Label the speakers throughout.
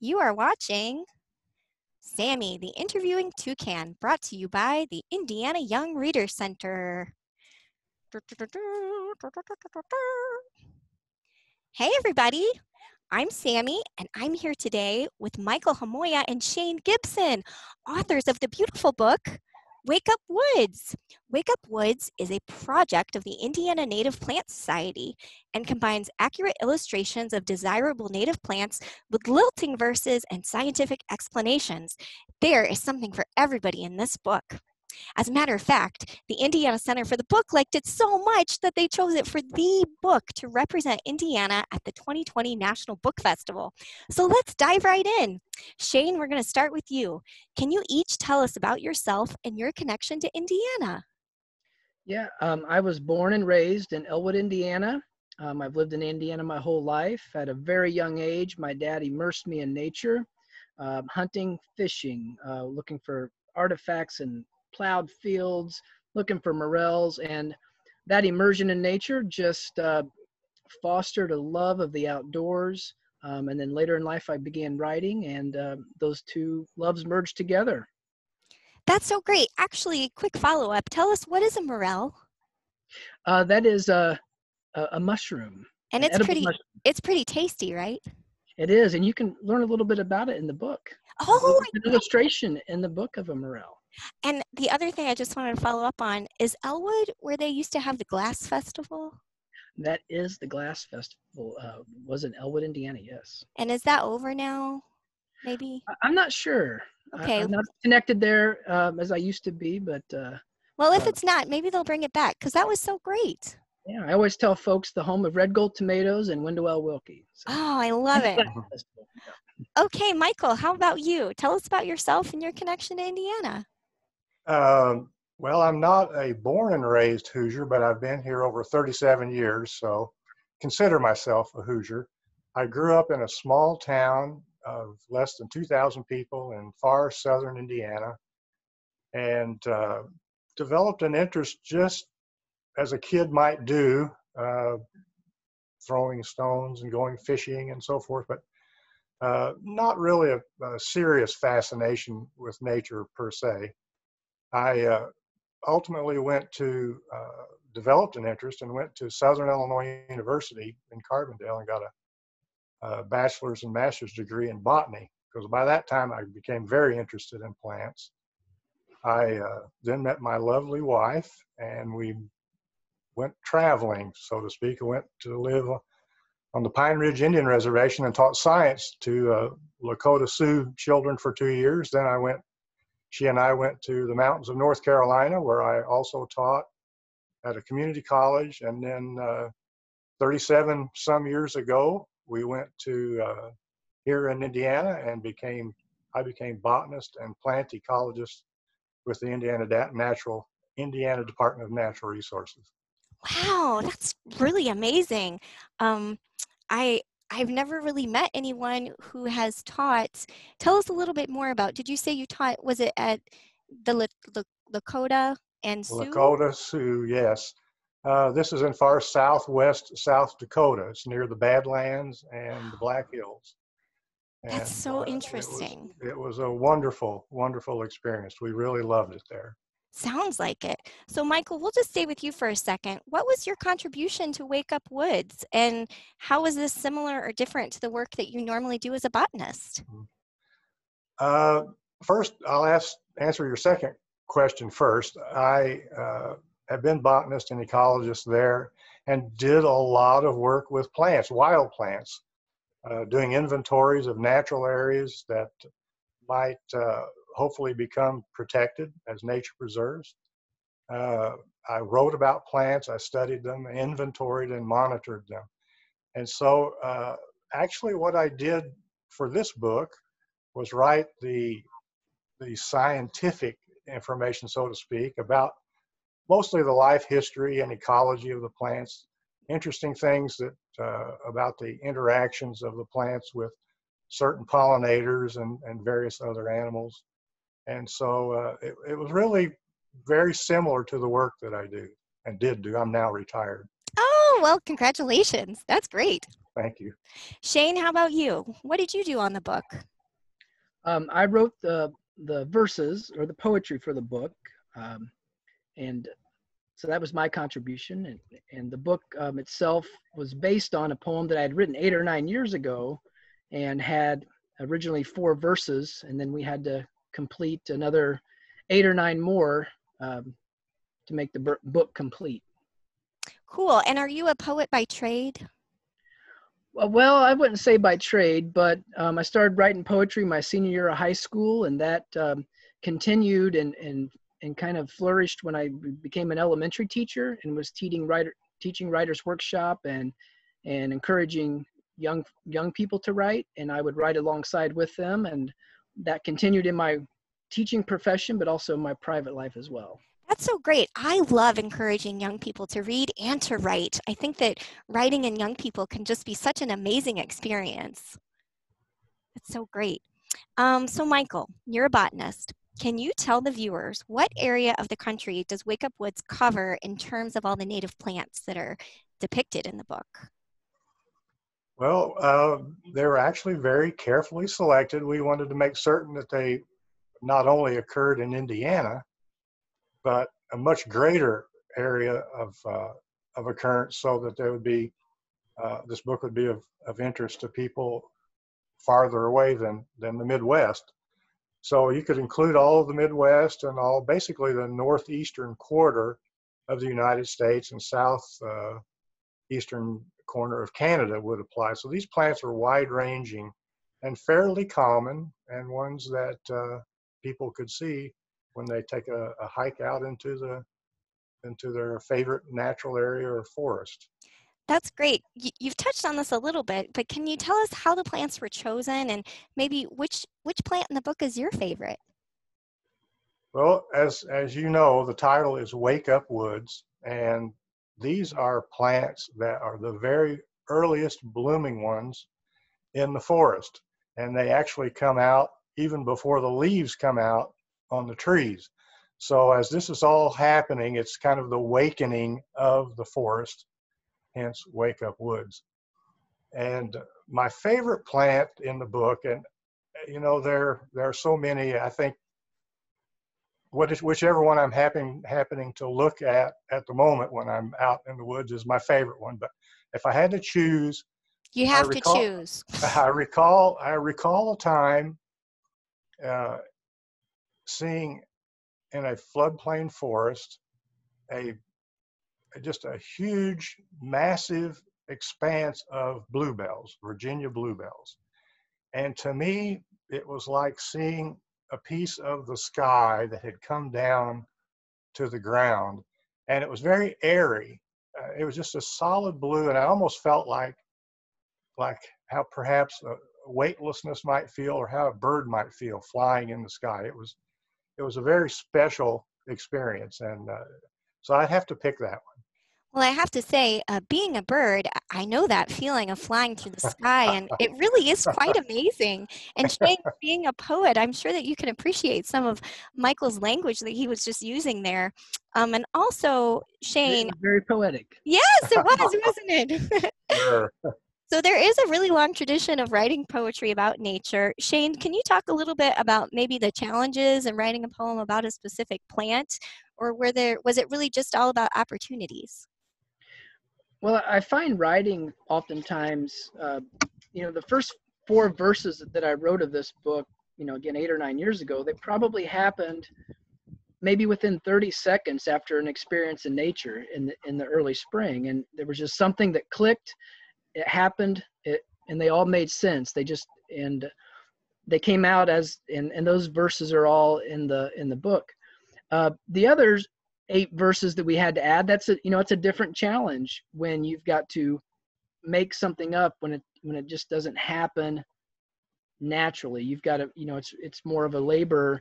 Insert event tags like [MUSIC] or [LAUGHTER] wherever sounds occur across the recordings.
Speaker 1: You are watching Sammy, the Interviewing Toucan, brought to you by the Indiana Young Reader Center. Hey, everybody. I'm Sammy, and I'm here today with Michael Homoya and Shane Gibson, authors of the beautiful book, Wake Up Woods. Wake Up Woods is a project of the Indiana Native Plant Society and combines accurate illustrations of desirable native plants with lilting verses and scientific explanations. There is something for everybody in this book. As a matter of fact, the Indiana Center for the Book liked it so much that they chose it for the book to represent Indiana at the 2020 National Book Festival. So let's dive right in. Shane, we're going to start with you. Can you each tell us about yourself and your connection to Indiana?
Speaker 2: Yeah, um, I was born and raised in Elwood, Indiana. Um, I've lived in Indiana my whole life. At a very young age, my dad immersed me in nature, uh, hunting, fishing, uh, looking for artifacts and plowed fields, looking for morels, and that immersion in nature just uh, fostered a love of the outdoors. Um, and then later in life, I began writing, and uh, those two loves merged together.
Speaker 1: That's so great. Actually, quick follow up. Tell us what is a morel?
Speaker 2: Uh, that is a, a, a mushroom.
Speaker 1: And it's pretty
Speaker 2: mushroom.
Speaker 1: it's pretty tasty, right?
Speaker 2: It is, and you can learn a little bit about it in the book.
Speaker 1: Oh,
Speaker 2: an illustration in the book of a morel.
Speaker 1: And the other thing I just wanted to follow up on is Elwood, where they used to have the Glass Festival.
Speaker 2: That is the Glass Festival. Uh, was in Elwood, Indiana. Yes.
Speaker 1: And is that over now? Maybe.
Speaker 2: I'm not sure.
Speaker 1: Okay.
Speaker 2: I, am not connected there um, as I used to be, but uh,
Speaker 1: Well, if
Speaker 2: uh,
Speaker 1: it's not, maybe they'll bring it back because that was so great.
Speaker 2: yeah, I always tell folks the home of red gold tomatoes and Wendell Willkie. So.
Speaker 1: Oh, I love it.
Speaker 2: Glass [LAUGHS] Festival, yeah.
Speaker 1: Okay, Michael, how about you? Tell us about yourself and your connection to Indiana.
Speaker 3: Um, well, I'm not a born and raised Hoosier, but I've been here over 37 years, so consider myself a Hoosier. I grew up in a small town of less than 2,000 people in far southern Indiana and uh, developed an interest just as a kid might do, uh, throwing stones and going fishing and so forth, but uh, not really a, a serious fascination with nature per se. I uh, ultimately went to, uh, developed an interest and went to Southern Illinois University in Carbondale and got a, a bachelor's and master's degree in botany. Because by that time I became very interested in plants. I uh, then met my lovely wife and we went traveling, so to speak. I went to live on the Pine Ridge Indian Reservation and taught science to uh, Lakota Sioux children for two years. Then I went she and I went to the mountains of North Carolina, where I also taught at a community college. And then uh, 37 some years ago, we went to uh, here in Indiana and became I became botanist and plant ecologist with the Indiana Dat- Natural Indiana Department of Natural Resources.
Speaker 1: Wow, that's really amazing. Um, I I've never really met anyone who has taught. Tell us a little bit more about. Did you say you taught? Was it at the La- La- Lakota and Sioux?
Speaker 3: Lakota Sioux, yes. Uh, this is in far southwest South Dakota. It's near the Badlands and the Black Hills.
Speaker 1: That's so
Speaker 3: uh, it was-
Speaker 1: interesting.
Speaker 3: It was, a wonderful, wonderful experience. We really loved it there.
Speaker 1: Sounds like it. So, Michael, we'll just stay with you for a second. What was your contribution to Wake Up Woods, and how is this similar or different to the work that you normally do as a botanist?
Speaker 3: Uh, first, I'll ask answer your second question first. I uh, have been botanist and ecologist there, and did a lot of work with plants, wild plants, uh, doing inventories of natural areas that might uh, hopefully become protected as nature preserves. Uh, I wrote about plants, I studied them, inventoried and monitored them. And so, uh, actually, what I did for this book was write the the scientific information, so to speak, about mostly the life history and ecology of the plants. Interesting things that uh, about the interactions of the plants with certain pollinators and, and various other animals. And so uh, it, it was really very similar to the work that I do and did do. I'm now retired.
Speaker 1: Oh, well, congratulations. That's great.
Speaker 3: Thank you.
Speaker 1: Shane, how about you? What did you do on the book?
Speaker 2: Um, I wrote the the verses or the poetry for the book, um, and so that was my contribution. And, and the book um, itself was based on a poem that I had written eight or nine years ago, and had originally four verses, and then we had to complete another eight or nine more um, to make the book complete.
Speaker 1: Cool. And are you a poet by trade?
Speaker 2: Well, I wouldn't say by trade, but um, I started writing poetry my senior year of high school, and that um, continued and, and and kind of flourished when I became an elementary teacher and was teaching writer teaching writers workshop and and encouraging young young people to write, and I would write alongside with them, and that continued in my teaching profession, but also my private life as well.
Speaker 1: That's so great. I love encouraging young people to read and to write. I think that writing in young people can just be such an amazing experience. That's so great. Um, so, Michael, you're a botanist. Can you tell the viewers what area of the country does Wake Up Woods cover in terms of all the native plants that are depicted in the book?
Speaker 3: Well, uh, they were actually very carefully selected. We wanted to make certain that they not only occurred in Indiana, but a much greater area of, uh, of occurrence so that there would be, uh, this book would be of, of interest to people farther away than, than the Midwest. So you could include all of the Midwest and all basically the northeastern quarter of the United States and south uh, eastern corner of Canada would apply. So these plants are wide ranging and fairly common and ones that uh, people could see when they take a, a hike out into the into their favorite natural area or forest.
Speaker 1: That's great. You've touched on this a little bit, but can you tell us how the plants were chosen and maybe which which plant in the book is your favorite?
Speaker 3: Well, as as you know, the title is Wake Up Woods, and these are plants that are the very earliest blooming ones in the forest, and they actually come out even before the leaves come out on the trees. So as this is all happening, it's kind of the awakening of the forest, hence Wake Up Woods. And my favorite plant in the book, and you know there there are so many. I think what is whichever one I'm happening happening to look at at the moment when I'm out in the woods is my favorite one. But if I had to choose,
Speaker 1: you have recall, to choose. [LAUGHS]
Speaker 3: I recall I recall a time uh, seeing in a floodplain forest a just a huge, massive expanse of bluebells, Virginia bluebells. And to me, it was like seeing a piece of the sky that had come down to the ground. And it was very airy. Uh, it was just a solid blue, and I almost felt like, like how perhaps weightlessness might feel, or how a bird might feel flying in the sky. It was it was a very special experience, and uh, so I'd have to pick that one.
Speaker 1: Well, I have to say, uh, being a bird, I know that feeling of flying through the sky, and [LAUGHS] it really is quite amazing. And Shane, being a poet, I'm sure that you can appreciate some of Michael's language that he was just using there. Um, and also, Shane.
Speaker 2: Very poetic.
Speaker 1: Yes, it [LAUGHS] was, wasn't it? [LAUGHS] sure. So there is a really long tradition of writing poetry about nature. Shane, can you talk a little bit about maybe the challenges in writing a poem about a specific plant, or were there was it really just all about opportunities?
Speaker 2: Well, I find writing oftentimes, uh, you know, the first four verses that I wrote of this book, you know, again eight or nine years ago, they probably happened maybe within 30 seconds after an experience in nature in the, in the early spring, and there was just something that clicked. It happened. It, and they all made sense. They just and they came out as and, and those verses are all in the in the book. Uh, the others eight verses that we had to add that's a you know it's a different challenge when you've got to make something up when it when it just doesn't happen naturally. You've got to you know it's it's more of a labor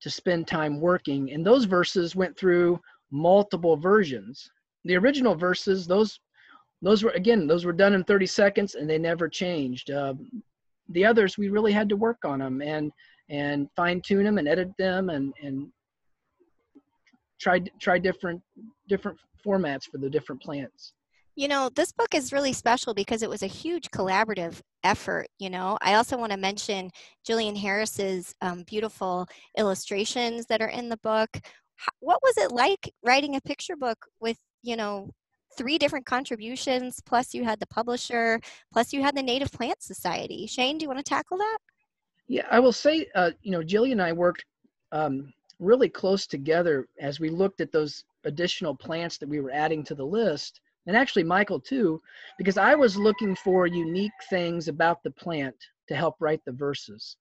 Speaker 2: to spend time working. And those verses went through multiple versions. The original verses those those were again those were done in 30 seconds and they never changed. Uh, the others we really had to work on them and and fine tune them and edit them and and try try different different formats for the different plants
Speaker 1: You know, this book is really special because it was a huge collaborative effort. You know, I also want to mention Gillian Harris's um, beautiful illustrations that are in the book. What was it like writing a picture book with, you know, three different contributions, plus you had the publisher, plus you had the Native Plant Society? Shane, do you want to tackle that?
Speaker 2: Yeah, I will say, uh, you know, Gillian and I worked um, really close together as we looked at those additional plants that we were adding to the list and actually Michael too, because I was looking for unique things about the plant to help write the verses.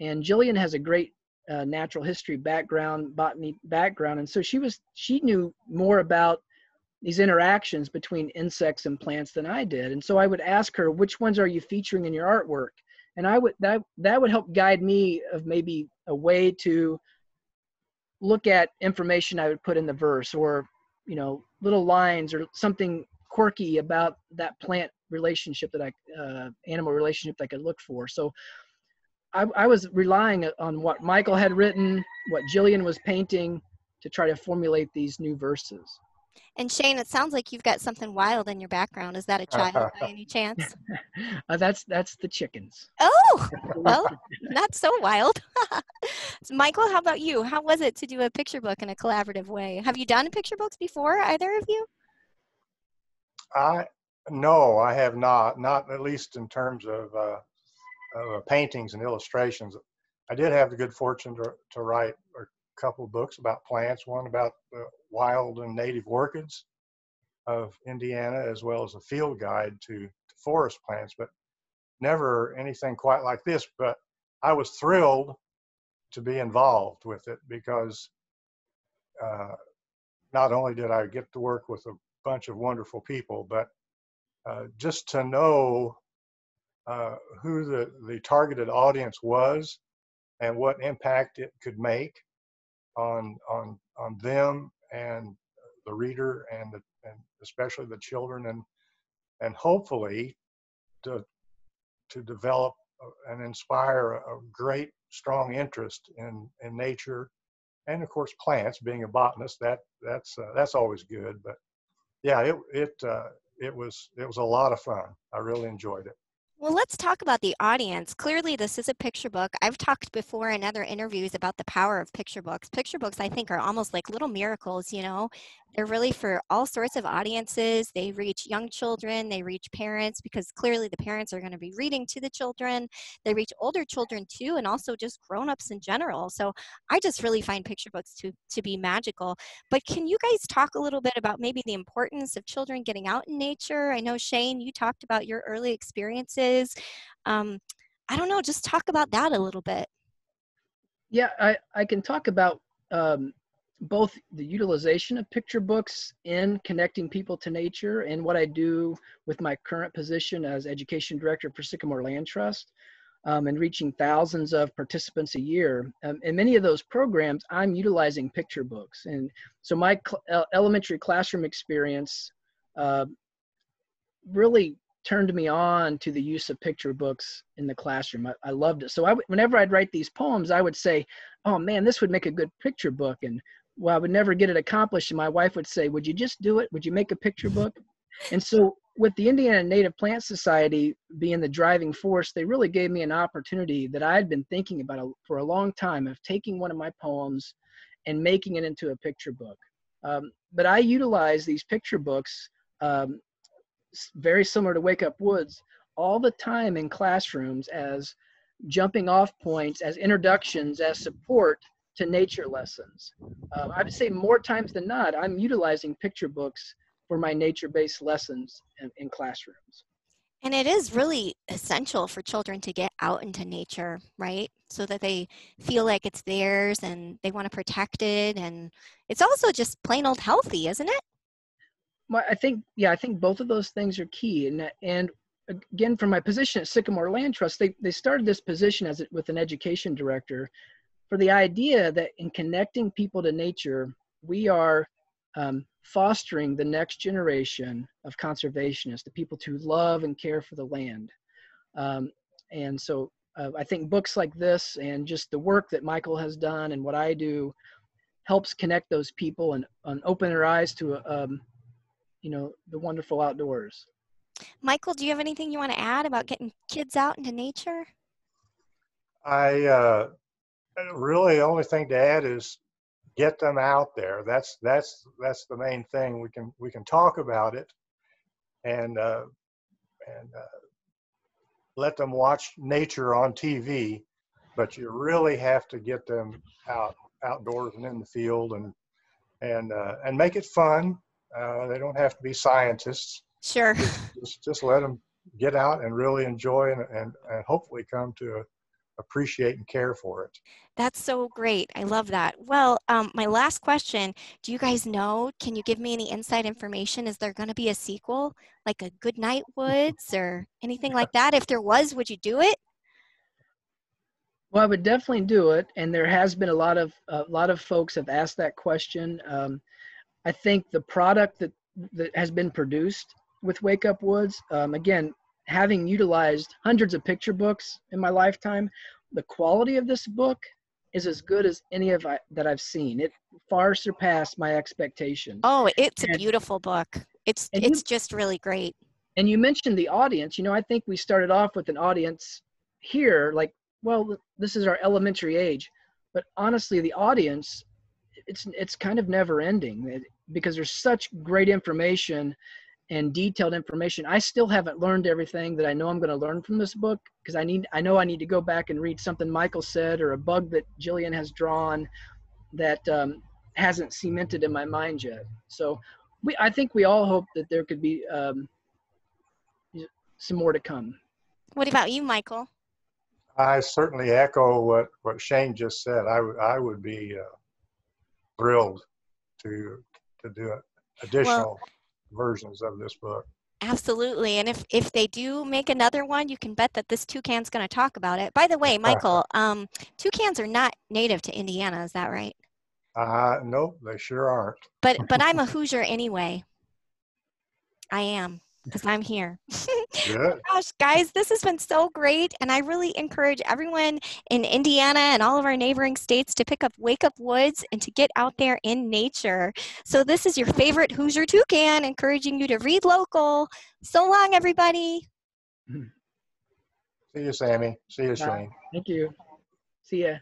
Speaker 2: And Gillian has a great uh, natural history background, botany background, and so she was she knew more about these interactions between insects and plants than I did. And so I would ask her, which ones are you featuring in your artwork? And I would that that would help guide me of maybe a way to look at information I would put in the verse or you know little lines or something quirky about that plant relationship that I uh, animal relationship that I could look for. So I, I was relying on what Michael had written, what Gillian was painting to try to formulate these new verses.
Speaker 1: And Shane, it sounds like you've got something wild in your background. Is that a child by [LAUGHS] any chance?
Speaker 2: uh, that's that's the chickens.
Speaker 1: Oh, [LAUGHS] well, not so wild. [LAUGHS] so Michael, how about you? How was it to do a picture book in a collaborative way? Have you done picture books before, either of you?
Speaker 3: I no, I have not. Not at least in terms of uh, uh, paintings and illustrations. I did have the good fortune to, to write a couple books about plants. One about the wild and native orchids of Indiana, as well as a field guide to, to forest plants. But never anything quite like this. But I was thrilled to be involved with it because uh, not only did I get to work with a bunch of wonderful people, but uh, just to know uh, who the, the targeted audience was and what impact it could make on on on them and the reader and the, and especially the children and and hopefully to to develop and inspire a great strong interest in in nature and of course plants being a botanist that that's uh, that's always good but yeah, it it uh, it was it was a lot of fun. I really enjoyed it.
Speaker 1: Well, let's talk about the audience. Clearly, this is a picture book. I've talked before in other interviews about the power of picture books. Picture books, I think, are almost like little miracles, you know? They're really for all sorts of audiences. They reach young children, they reach parents because clearly the parents are going to be reading to the children. They reach older children too, and also just grown ups in general. So I just really find picture books to, to be magical. But can you guys talk a little bit about maybe the importance of children getting out in nature? I know, Shane, you talked about your early experiences. Um, I don't know, just talk about that a little bit.
Speaker 2: Yeah, I, I can talk about um, both the utilization of picture books in connecting people to nature and what I do with my current position as education director for Sycamore Land Trust um, and reaching thousands of participants a year. Um, in many of those programs, I'm utilizing picture books. And so my cl- elementary classroom experience uh, really turned me on to the use of picture books in the classroom. I, I loved it. So I, whenever I'd write these poems, I would say, "Oh man, this would make a good picture book." And well, I would never get it accomplished. And my wife would say, Would you just do it? Would you make a picture book? And so, with the Indiana Native Plant Society being the driving force, they really gave me an opportunity that I had been thinking about a, for a long time of taking one of my poems and making it into a picture book. Um, but I utilize these picture books, um, very similar to Wake Up Woods, all the time in classrooms as jumping off points, as introductions, as support to nature lessons. Um, I would say more times than not, I'm utilizing picture books for my nature-based lessons in, in classrooms.
Speaker 1: And it is really essential for children to get out into nature, right? So that they feel like it's theirs and they want to protect it. And it's also just plain old healthy, isn't it?
Speaker 2: Well, I think, yeah, I think both of those things are key. And, and again, from my position at Sycamore Land Trust, they, they started this position as with an education director for the idea that in connecting people to nature, we are um, fostering the next generation of conservationists, the people to love and care for the land. Um, and so uh, I think books like this and just the work that Michael has done and what I do helps connect those people and, and open their eyes to um, you know, the wonderful outdoors.
Speaker 1: Michael, do you have anything you want to add about getting kids out into nature?
Speaker 3: I uh, really the only thing to add is get them out there. That's that's that's the main thing. We can we can talk about it, and uh, and uh, let them watch nature on TV, but you really have to get them out outdoors and in the field and and uh, and make it fun. Uh, they don't have to be scientists.
Speaker 1: Sure.
Speaker 3: Just just let them get out and really enjoy and and, and hopefully come to appreciate and care for it.
Speaker 1: That's so great. I love that. Well, um, my last question Do you guys know? Can you give me any inside information? Is there going to be a sequel, like a Good Night Woods or anything like that? If there was, would you do it?
Speaker 2: Well, I would definitely do it, and there has been a lot of a lot of folks have asked that question. Um, I think the product that that has been produced with Wake Up Woods, um, again, having utilized hundreds of picture books in my lifetime, the quality of this book is as good as any of I, that I've seen. It far surpassed my expectations.
Speaker 1: Oh, it's a beautiful book. It's
Speaker 2: and you-
Speaker 1: it's just really great.
Speaker 2: And you mentioned the audience. You know, I think we started off with an audience here, like, well, this is our elementary age, but honestly, the audience, it's it's kind of never ending it- because there's such great information and detailed information. I still haven't learned everything that I know I'm going to learn from this book because I need I know I need to go back and read something Michael said or a bug that Gillian has drawn that um, hasn't cemented in my mind yet. So we I think we all hope that there could be um, some more to come.
Speaker 1: What about you, Michael?
Speaker 3: I certainly echo what, what Shane just said. I would I would be uh, thrilled to to do additional versions of this book.
Speaker 1: Absolutely. And if if they do make another one, you can bet that this toucan's going to talk about it. By the way, Michael, [LAUGHS] um, toucans are not native to Indiana. Is that right?
Speaker 3: Uh, no, they sure aren't.
Speaker 1: But but I'm a [LAUGHS] Hoosier anyway. I am because I'm here. [LAUGHS]
Speaker 3: Good.
Speaker 1: Oh gosh, guys, this has been so great. And I really encourage everyone in Indiana and all of our neighboring states to pick up Wake Up Woods and to get out there in nature. So, this is your favorite Hoosier Toucan, encouraging you to read local. So long, everybody. [CLEARS THROAT]
Speaker 3: See you, Sammy. See you,
Speaker 2: Bye.
Speaker 3: Shane.
Speaker 2: Thank you. See ya.